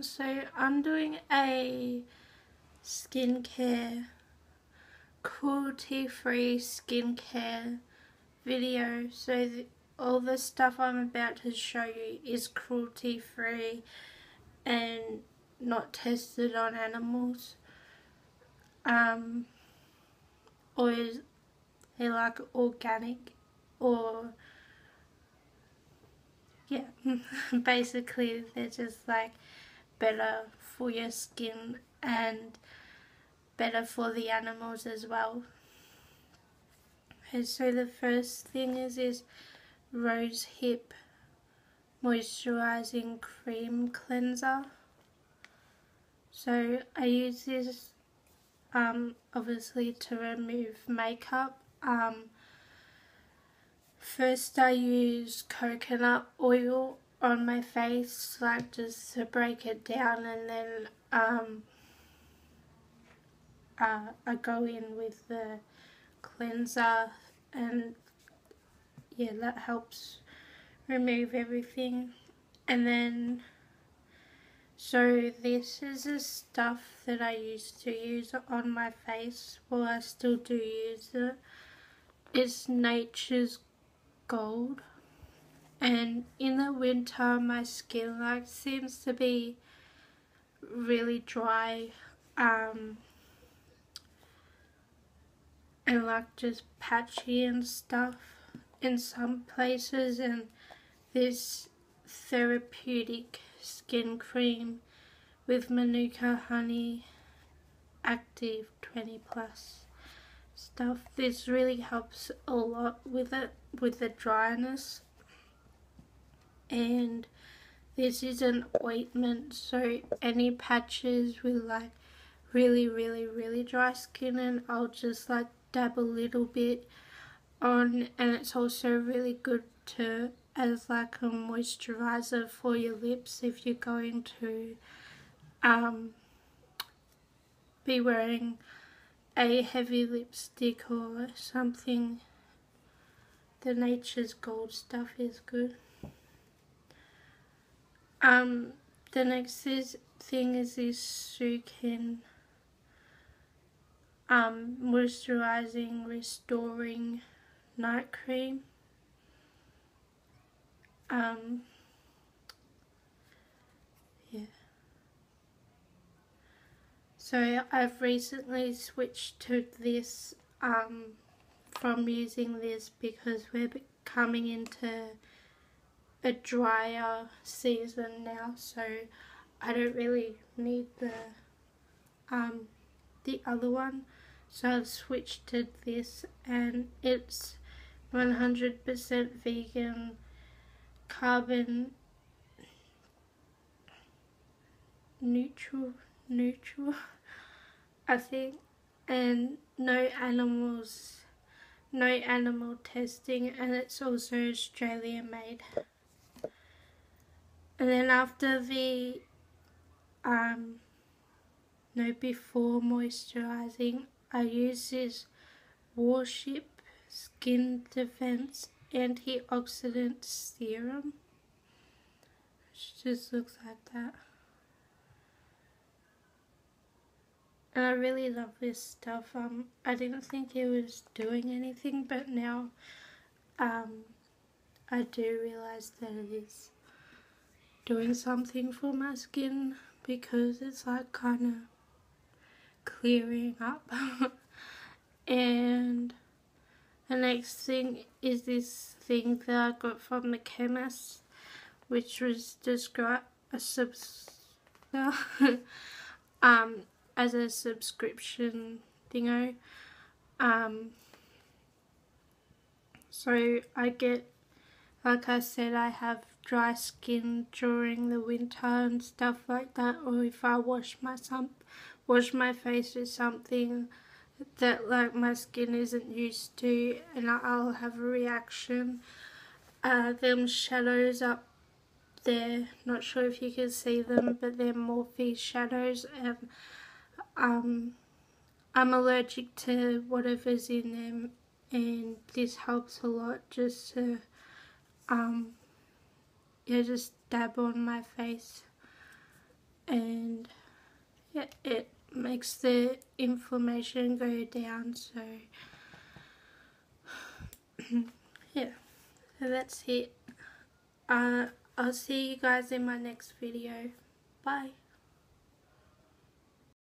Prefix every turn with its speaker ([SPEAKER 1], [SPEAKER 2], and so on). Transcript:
[SPEAKER 1] So I'm doing a skincare, cruelty-free skincare video. So the, all the stuff I'm about to show you is cruelty-free and not tested on animals. Um, or is they like organic or yeah, basically they're just like better for your skin and better for the animals as well. So the first thing is is Rose Hip Moisturizing Cream Cleanser. So I use this um, obviously to remove makeup. Um, First I use coconut oil on my face, like just to break it down and then um, uh, I go in with the cleanser and yeah that helps remove everything. And then so this is the stuff that I used to use on my face well I still do use it. It's nature's gold and in the winter my skin like seems to be really dry um, and like just patchy and stuff in some places. And this therapeutic skin cream with Manuka honey active 20 plus stuff this really helps a lot with it with the dryness and this is an ointment so any patches with like really really really dry skin and I'll just like dab a little bit on and it's also really good to as like a moisturizer for your lips if you're going to um, be wearing a heavy lipstick or something. The nature's gold stuff is good um the next is, thing is this Sukin um moisturizing restoring night cream. Um yeah. So I've recently switched to this um from using this because we're coming into a drier season now so I don't really need the um, the other one so I've switched to this and it's 100% vegan carbon neutral neutral I think and no animals no animal testing and it's also Australian made. And then after the um no before moisturizing I use this Warship Skin Defense Antioxidant Serum. It just looks like that. And I really love this stuff. Um, I didn't think it was doing anything, but now um, I do realize that it is doing something for my skin because it's like kind of clearing up. and the next thing is this thing that I got from the chemist, which was described a subs. um, as a subscription thingo. Um, so I get, like I said, I have dry skin during the winter and stuff like that, or if I wash my some, wash my face with something that like my skin isn't used to, and I'll have a reaction. Uh, them shadows up there, not sure if you can see them, but they're Morphe shadows, and um, I'm allergic to whatever's in them and this helps a lot just to um, yeah just dab on my face and yeah, it makes the inflammation go down so yeah so that's it. Uh, I'll see you guys in my next video. Bye